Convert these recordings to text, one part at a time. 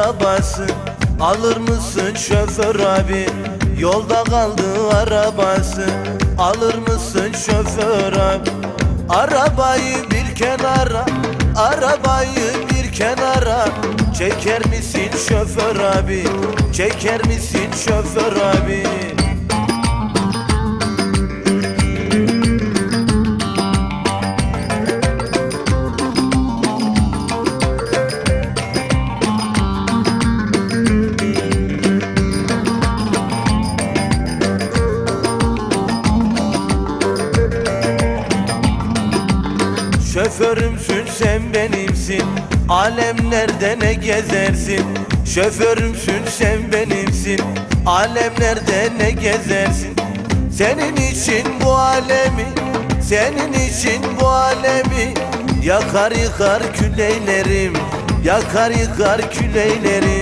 arabası. Alır mısın şoför abi? Yolda kaldı arabası. Alır mısın şoför abi? Arabayı bir kenara Arabayı bir kenara. Çeker misin şoför abi? Çeker misin şoför abi Şoförümsün sen benimsin. Alemlerde ne gezersin? Şoförümsün sen benimsin. Alemlerde ne gezersin? Senin için bu alemi Senin için bu alemi Yakar yıkar küleylerim Yakar yıkar küleylerim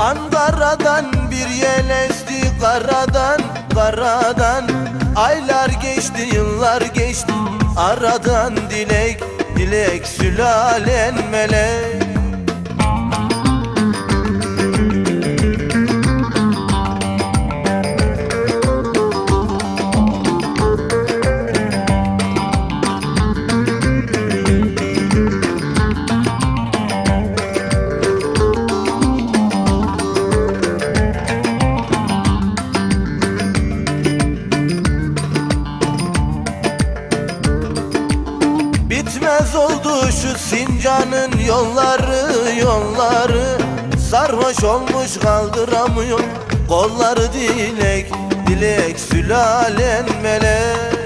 Ankara'dan bir yel esti karadan karadan. Aylar geçti yıllar geçti. Aradan dilek dilek sülalen melek Bitmez oldu şu Sincan'ın yolları yolları. Sarhoş olmuş kaldıramıyor Kolları dilek dilek sülalen melek